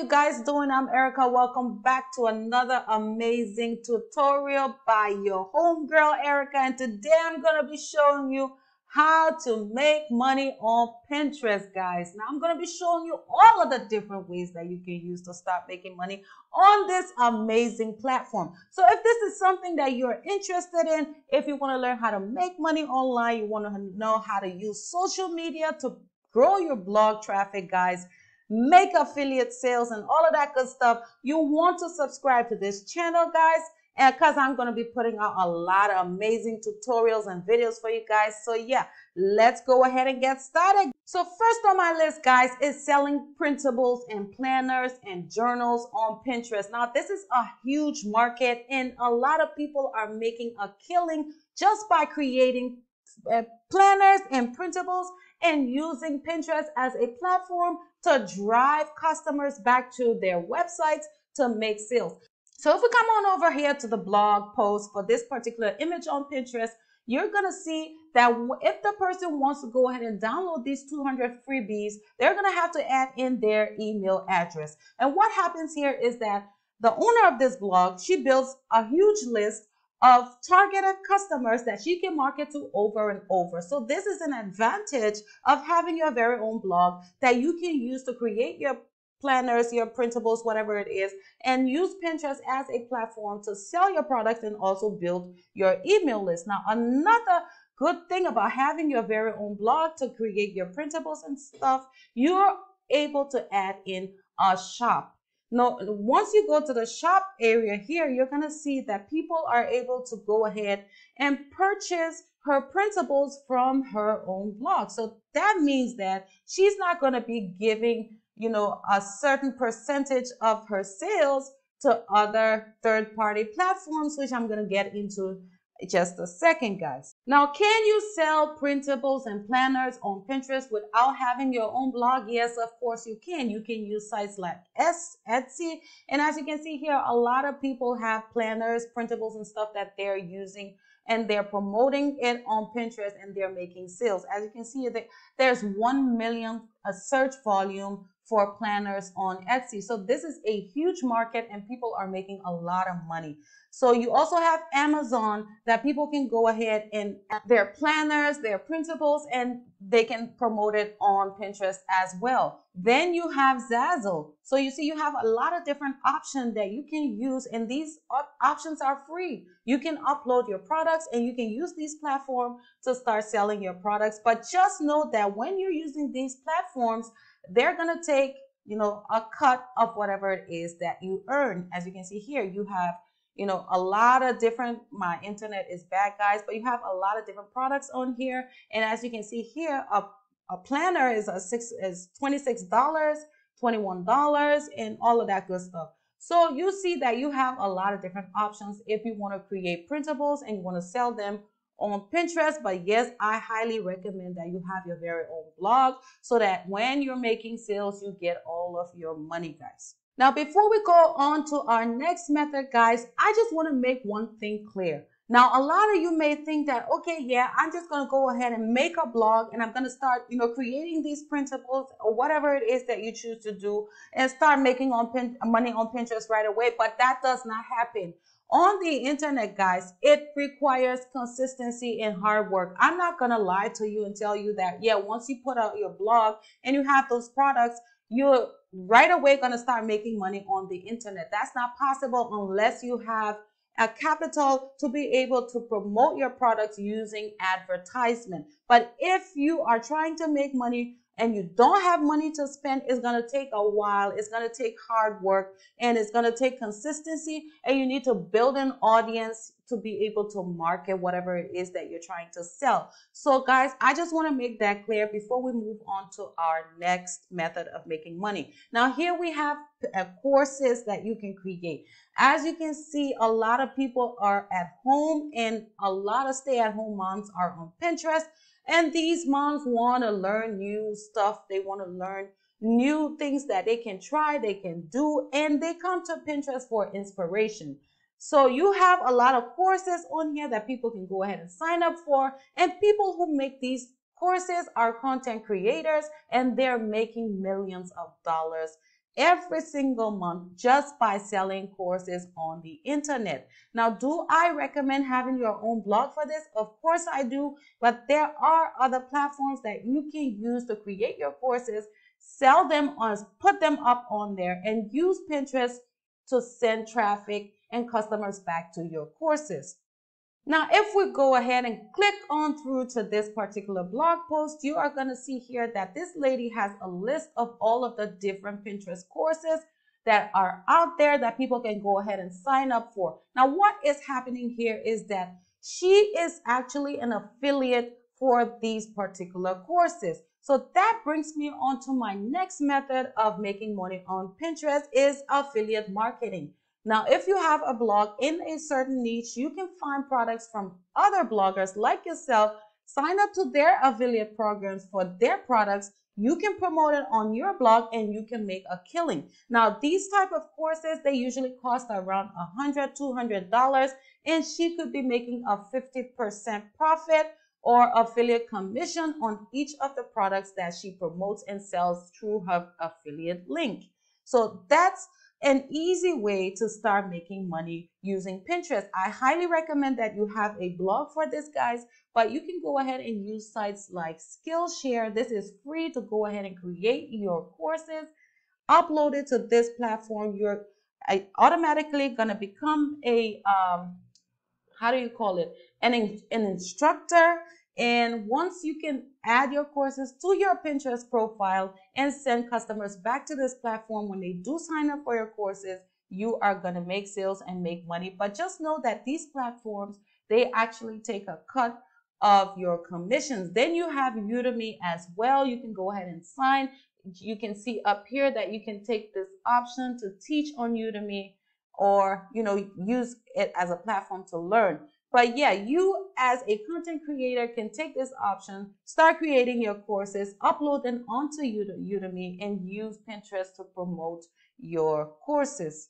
you guys doing? I'm Erica. Welcome back to another amazing tutorial by your homegirl Erica. And today I'm going to be showing you how to make money on Pinterest, guys. Now I'm going to be showing you all of the different ways that you can use to start making money on this amazing platform. So if this is something that you're interested in, if you want to learn how to make money online, you want to know how to use social media to grow your blog traffic, guys, make affiliate sales and all of that good stuff, you want to subscribe to this channel, guys. And because I'm going to be putting out a lot of amazing tutorials and videos for you guys. So yeah, let's go ahead and get started. So first on my list, guys, is selling printables and planners and journals on Pinterest. Now, this is a huge market and a lot of people are making a killing just by creating uh, planners and printables and using Pinterest as a platform to drive customers back to their websites to make sales. So if we come on over here to the blog post for this particular image on Pinterest, you're going to see that if the person wants to go ahead and download these 200 freebies, they're going to have to add in their email address. And what happens here is that the owner of this blog, she builds a huge list of targeted customers that you can market to over and over. So this is an advantage of having your very own blog that you can use to create your planners, your printables, whatever it is, and use Pinterest as a platform to sell your products and also build your email list. Now, another good thing about having your very own blog to create your printables and stuff, you're able to add in a shop. Now, once you go to the shop area here, you're going to see that people are able to go ahead and purchase her printables from her own blog. So that means that she's not going to be giving, you know, a certain percentage of her sales to other third party platforms, which I'm going to get into just a second, guys. Now, can you sell printables and planners on Pinterest without having your own blog? Yes, of course you can. You can use sites like S, Etsy. And as you can see here, a lot of people have planners, printables, and stuff that they're using and they're promoting it on Pinterest and they're making sales. As you can see, there's 1 million a search volume for planners on Etsy. So this is a huge market and people are making a lot of money. So you also have Amazon that people can go ahead and their planners, their printables, and they can promote it on Pinterest as well. Then you have Zazzle. So you see, you have a lot of different options that you can use, and these op options are free. You can upload your products and you can use these platforms to start selling your products. But just know that when you're using these platforms, they're going to take, you know, a cut of whatever it is that you earn. As you can see here, you have you know a lot of different my internet is bad guys but you have a lot of different products on here and as you can see here a, a planner is a six is $26 $21 and all of that good stuff so you see that you have a lot of different options if you want to create printables and you want to sell them on Pinterest. But yes, I highly recommend that you have your very own blog so that when you're making sales, you get all of your money, guys. Now, before we go on to our next method, guys, I just want to make one thing clear. Now, a lot of you may think that, okay, yeah, I'm just going to go ahead and make a blog and I'm going to start, you know, creating these printables or whatever it is that you choose to do and start making on pin- money on Pinterest right away. But that does not happen on the internet, guys, it requires consistency and hard work. I'm not going to lie to you and tell you that, yeah, once you put out your blog and you have those products, you're right away going to start making money on the internet. That's not possible unless you have a capital to be able to promote your products using advertisement. But if you are trying to make money and you don't have money to spend, it's going to take a while. It's going to take hard work and it's going to take consistency. And you need to build an audience to be able to market whatever it is that you're trying to sell. So, guys, I just want to make that clear before we move on to our next method of making money. Now, here we have uh, courses that you can create. As you can see, a lot of people are at home and a lot of stay at home moms are on Pinterest and these moms want to learn new stuff. They want to learn new things that they can try, they can do, and they come to Pinterest for inspiration. So you have a lot of courses on here that people can go ahead and sign up for. And people who make these courses are content creators and they're making millions of dollars every single month just by selling courses on the internet. Now, do I recommend having your own blog for this? Of course I do, but there are other platforms that you can use to create your courses, sell them on, put them up on there and use Pinterest to send traffic and customers back to your courses. Now, if we go ahead and click on through to this particular blog post, you are going to see here that this lady has a list of all of the different Pinterest courses that are out there that people can go ahead and sign up for. Now, what is happening here is that she is actually an affiliate for these particular courses. So that brings me on to my next method of making money on Pinterest is affiliate marketing. Now, if you have a blog in a certain niche, you can find products from other bloggers like yourself, sign up to their affiliate programs for their products. You can promote it on your blog and you can make a killing. Now, these type of courses, they usually cost around $100, $200 and she could be making a 50% profit or affiliate commission on each of the products that she promotes and sells through her affiliate link. So that's an easy way to start making money using Pinterest. I highly recommend that you have a blog for this, guys, but you can go ahead and use sites like Skillshare. This is free to go ahead and create your courses, upload it to this platform. You're automatically going to become a, um, how do you call it? An, an instructor and once you can add your courses to your Pinterest profile and send customers back to this platform when they do sign up for your courses, you are going to make sales and make money. But just know that these platforms, they actually take a cut of your commissions. Then you have Udemy as well. You can go ahead and sign. You can see up here that you can take this option to teach on Udemy or, you know, use it as a platform to learn. But yeah, you as a content creator can take this option, start creating your courses, upload them onto Udemy, and use Pinterest to promote your courses.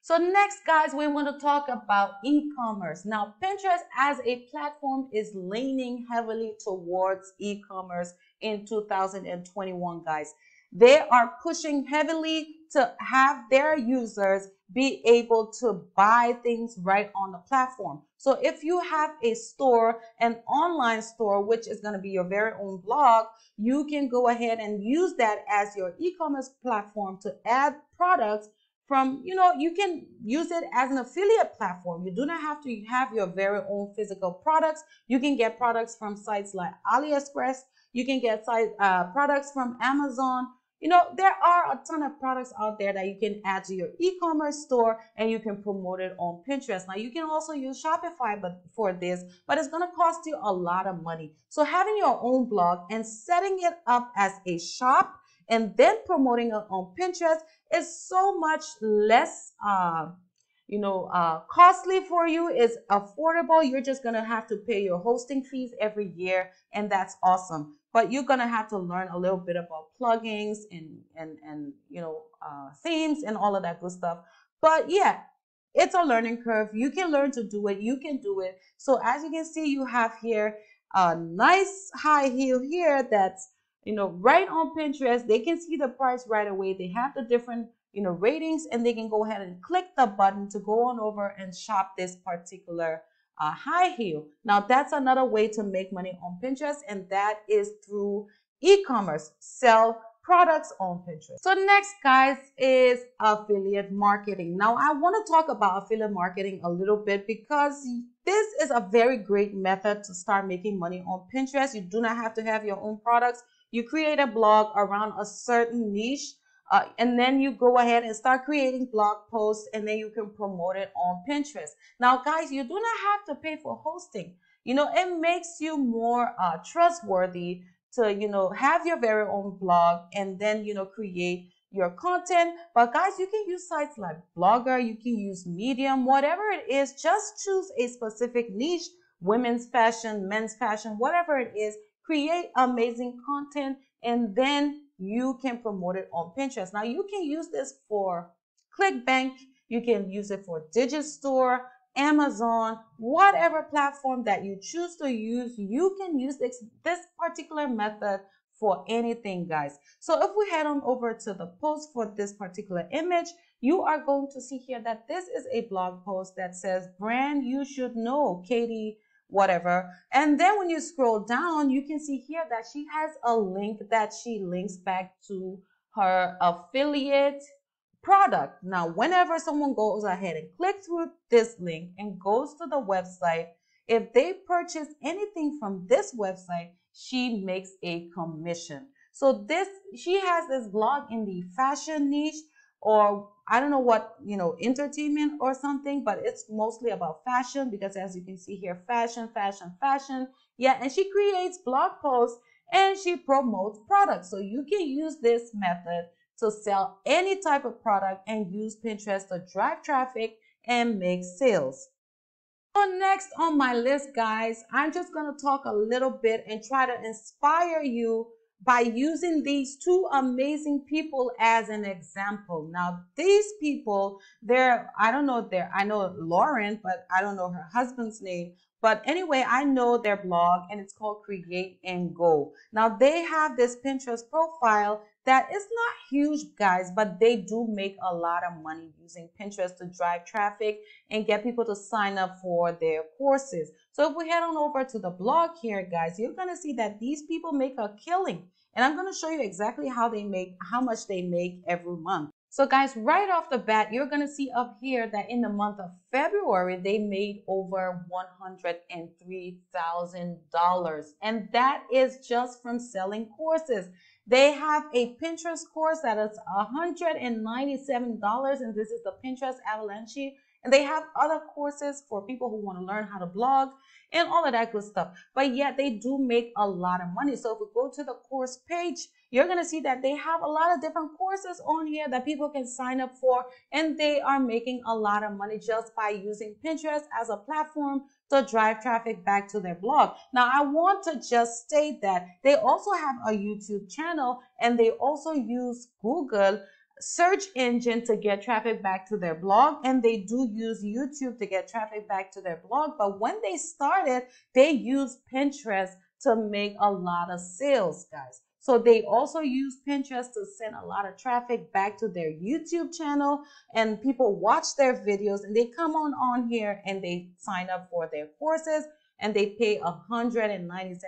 So next, guys, we want to talk about e-commerce. Now, Pinterest as a platform is leaning heavily towards e-commerce in 2021, guys. They are pushing heavily to have their users be able to buy things right on the platform. So if you have a store, an online store, which is going to be your very own blog, you can go ahead and use that as your e-commerce platform to add products from, you know, you can use it as an affiliate platform. You do not have to have your very own physical products. You can get products from sites like AliExpress. You can get uh, products from Amazon. You know, there are a ton of products out there that you can add to your e-commerce store and you can promote it on Pinterest. Now, you can also use Shopify but for this, but it's going to cost you a lot of money. So having your own blog and setting it up as a shop and then promoting it on Pinterest is so much less, uh, you know, uh, costly for you. Is affordable. You're just going to have to pay your hosting fees every year and that's awesome but you're gonna have to learn a little bit about plugins and and and you know uh, themes and all of that good stuff. But yeah, it's a learning curve. You can learn to do it. You can do it. So as you can see, you have here a nice high heel here that's you know right on Pinterest. They can see the price right away. They have the different you know ratings and they can go ahead and click the button to go on over and shop this particular a high heel. Now that's another way to make money on Pinterest and that is through e-commerce, sell products on Pinterest. So next guys is affiliate marketing. Now I want to talk about affiliate marketing a little bit because this is a very great method to start making money on Pinterest. You do not have to have your own products. You create a blog around a certain niche uh, and then you go ahead and start creating blog posts and then you can promote it on Pinterest. Now, guys, you do not have to pay for hosting. You know, it makes you more uh, trustworthy to, you know, have your very own blog and then, you know, create your content. But guys, you can use sites like Blogger, you can use Medium, whatever it is, just choose a specific niche, women's fashion, men's fashion, whatever it is, create amazing content and then you can promote it on Pinterest. Now you can use this for ClickBank, you can use it for Digistore, Amazon, whatever platform that you choose to use, you can use this, this particular method for anything, guys. So if we head on over to the post for this particular image, you are going to see here that this is a blog post that says brand you should know, Katie whatever. And then when you scroll down, you can see here that she has a link that she links back to her affiliate product. Now, whenever someone goes ahead and clicks through this link and goes to the website, if they purchase anything from this website, she makes a commission. So this, she has this blog in the fashion niche or I don't know what, you know, entertainment or something, but it's mostly about fashion because as you can see here, fashion, fashion, fashion. Yeah, and she creates blog posts and she promotes products. So you can use this method to sell any type of product and use Pinterest to drive traffic and make sales. So next on my list, guys, I'm just going to talk a little bit and try to inspire you by using these two amazing people as an example. Now, these people, they're, I don't know their, I know Lauren, but I don't know her husband's name. But anyway, I know their blog and it's called Create and Go. Now, they have this Pinterest profile that is not huge, guys, but they do make a lot of money using Pinterest to drive traffic and get people to sign up for their courses. So if we head on over to the blog here, guys, you're going to see that these people make a killing. And I'm going to show you exactly how they make, how much they make every month. So guys, right off the bat, you're going to see up here that in the month of February, they made over $103,000. And that is just from selling courses. They have a Pinterest course that is $197, and this is the Pinterest Avalanche. And they have other courses for people who want to learn how to blog and all of that good stuff. But yet they do make a lot of money. So if we go to the course page, you're going to see that they have a lot of different courses on here that people can sign up for. And they are making a lot of money just by using Pinterest as a platform to drive traffic back to their blog. Now, I want to just state that they also have a YouTube channel and they also use Google search engine to get traffic back to their blog and they do use YouTube to get traffic back to their blog. But when they started, they used Pinterest to make a lot of sales, guys. So they also use Pinterest to send a lot of traffic back to their YouTube channel and people watch their videos and they come on on here and they sign up for their courses and they pay $197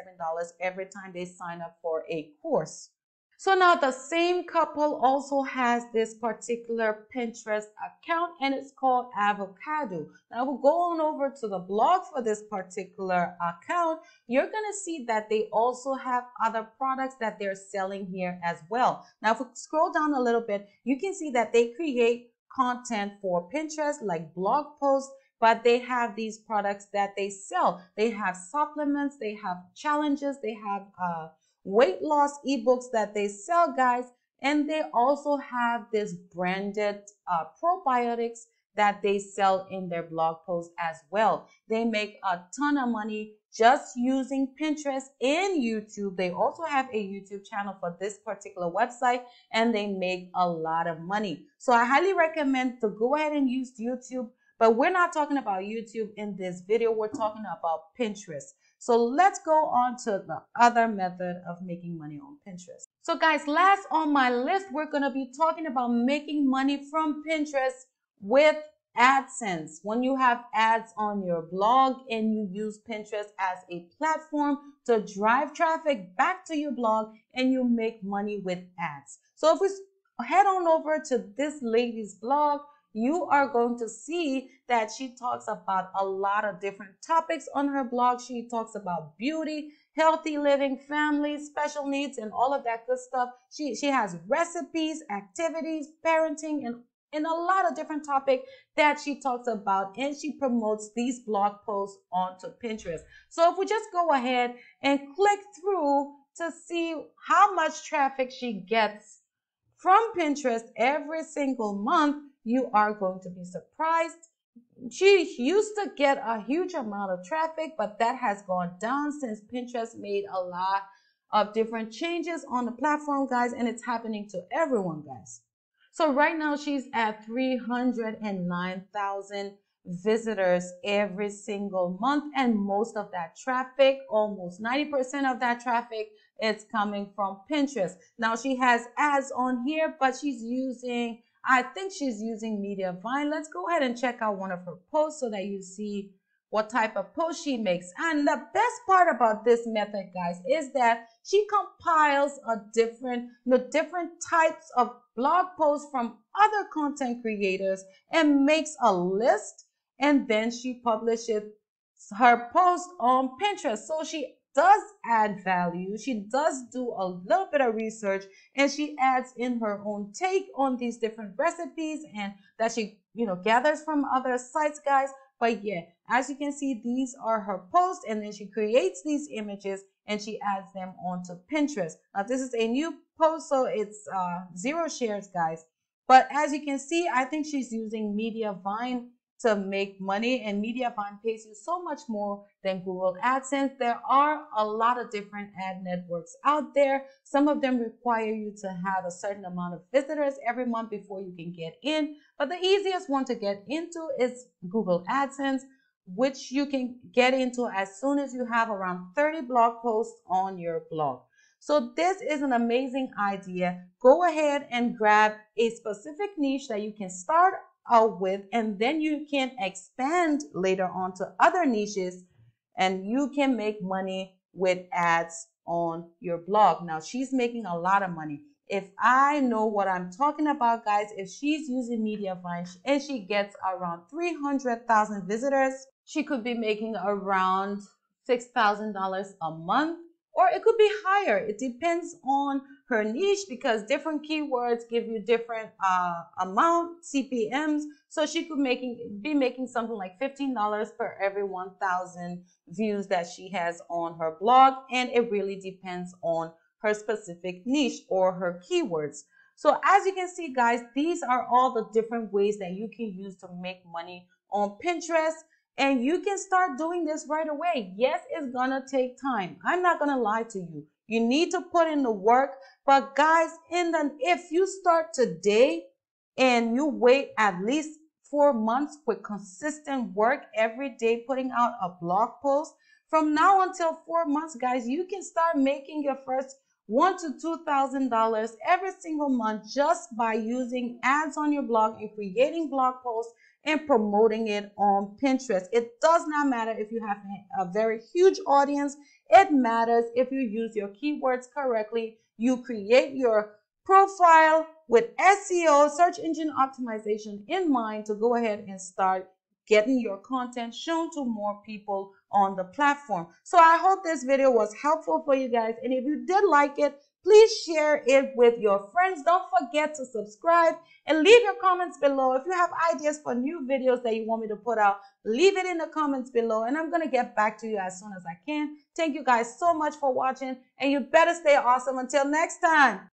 every time they sign up for a course. So now the same couple also has this particular Pinterest account and it's called Avocadu. Now we'll go on over to the blog for this particular account. You're going to see that they also have other products that they're selling here as well. Now if we scroll down a little bit, you can see that they create content for Pinterest like blog posts, but they have these products that they sell. They have supplements, they have challenges, they have uh, weight loss ebooks that they sell, guys. And they also have this branded uh, probiotics that they sell in their blog posts as well. They make a ton of money just using Pinterest and YouTube. They also have a YouTube channel for this particular website and they make a lot of money. So I highly recommend to go ahead and use YouTube, but we're not talking about YouTube in this video. We're talking about Pinterest. So let's go on to the other method of making money on Pinterest. So guys, last on my list, we're going to be talking about making money from Pinterest with AdSense. When you have ads on your blog and you use Pinterest as a platform to drive traffic back to your blog and you make money with ads. So if we head on over to this lady's blog, you are going to see that she talks about a lot of different topics on her blog. She talks about beauty, healthy living, family, special needs, and all of that good stuff. She, she has recipes, activities, parenting, and and a lot of different topic that she talks about and she promotes these blog posts onto Pinterest. So if we just go ahead and click through to see how much traffic she gets from Pinterest every single month, you are going to be surprised. She used to get a huge amount of traffic, but that has gone down since Pinterest made a lot of different changes on the platform, guys, and it's happening to everyone, guys. So right now she's at 309,000 visitors every single month and most of that traffic, almost 90% of that traffic it's coming from Pinterest. Now she has ads on here, but she's using, I think she's using Mediavine. Let's go ahead and check out one of her posts so that you see what type of post she makes. And the best part about this method, guys, is that she compiles a different, you know, different types of blog posts from other content creators and makes a list and then she publishes her post on Pinterest. So she does add value. She does do a little bit of research and she adds in her own take on these different recipes and that she, you know, gathers from other sites, guys. But yeah, as you can see, these are her posts and then she creates these images and she adds them onto Pinterest. Now this is a new post, so it's uh, zero shares, guys. But as you can see, I think she's using Mediavine to make money and Mediavine pays you so much more than Google AdSense. There are a lot of different ad networks out there. Some of them require you to have a certain amount of visitors every month before you can get in. But the easiest one to get into is Google AdSense, which you can get into as soon as you have around 30 blog posts on your blog. So this is an amazing idea. Go ahead and grab a specific niche that you can start out with, and then you can expand later on to other niches and you can make money with ads on your blog. Now she's making a lot of money. If I know what I'm talking about, guys, if she's using Mediavine and she gets around 300,000 visitors, she could be making around $6,000 a month or it could be higher. It depends on her niche because different keywords give you different uh, amount CPMs. So she could making be making something like $15 per every 1,000 views that she has on her blog. And it really depends on her specific niche or her keywords. So as you can see, guys, these are all the different ways that you can use to make money on Pinterest. And you can start doing this right away. Yes, it's gonna take time. I'm not gonna lie to you. You need to put in the work. But guys, in the if you start today and you wait at least four months with consistent work every day, putting out a blog post, from now until four months, guys, you can start making your first one to two thousand dollars every single month just by using ads on your blog and creating blog posts and promoting it on Pinterest. It does not matter if you have a very huge audience. It matters if you use your keywords correctly. You create your profile with SEO, search engine optimization in mind to go ahead and start getting your content shown to more people on the platform. So I hope this video was helpful for you guys. And if you did like it, please share it with your friends. Don't forget to subscribe and leave your comments below. If you have ideas for new videos that you want me to put out, leave it in the comments below and I'm going to get back to you as soon as I can. Thank you guys so much for watching and you better stay awesome until next time.